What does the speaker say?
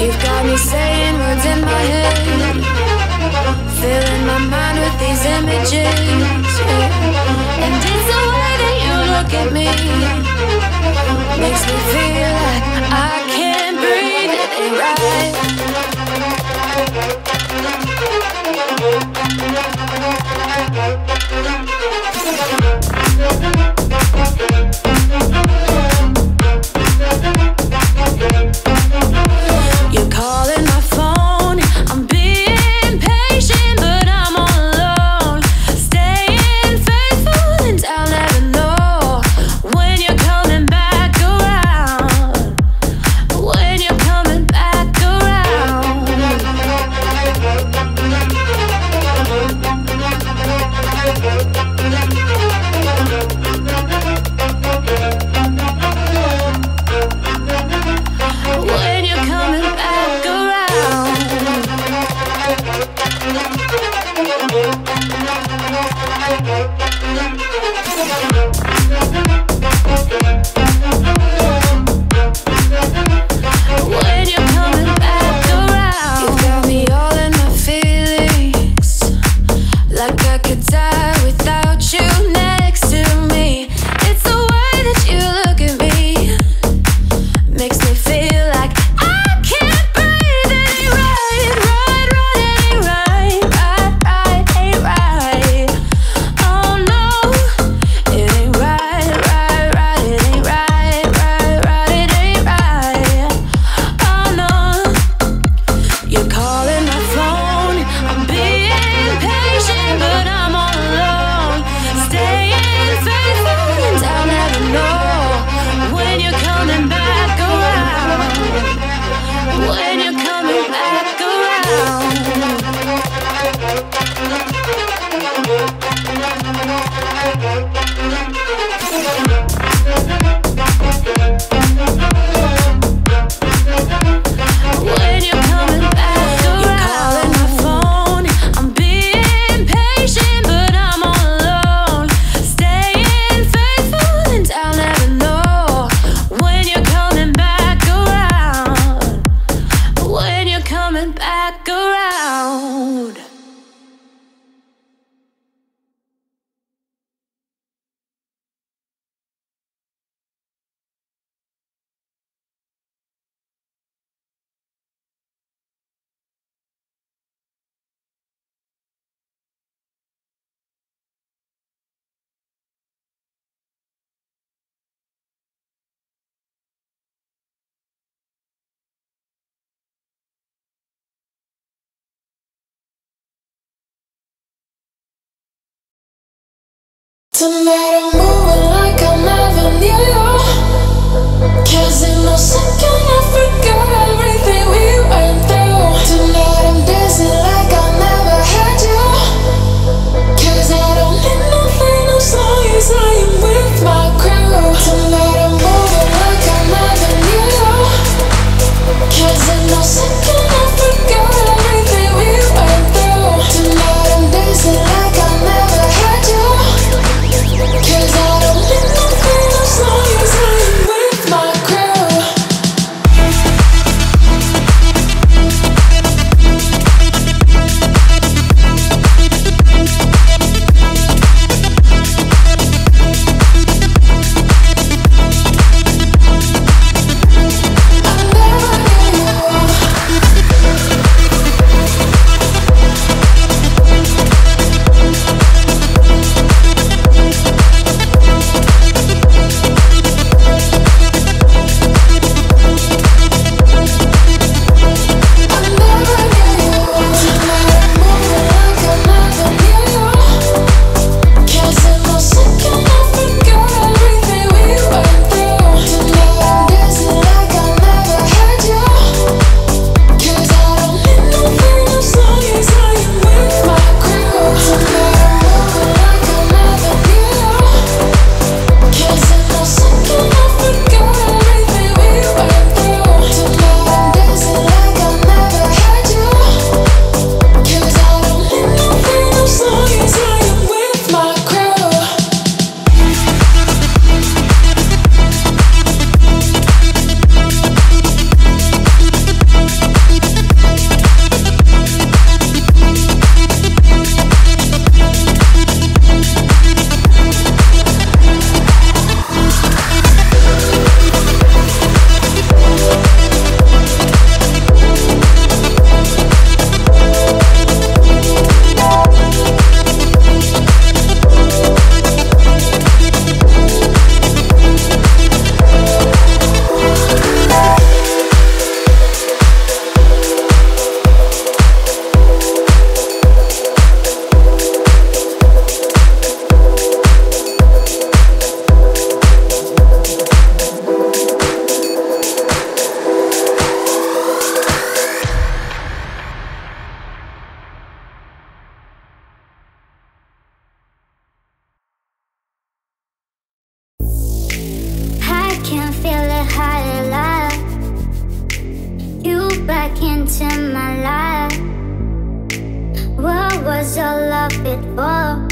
You've got me saying words in my head, filling my mind with these images. And it's the way that you look at me makes me feel. Tonight I'm moving like I never knew it for?